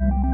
you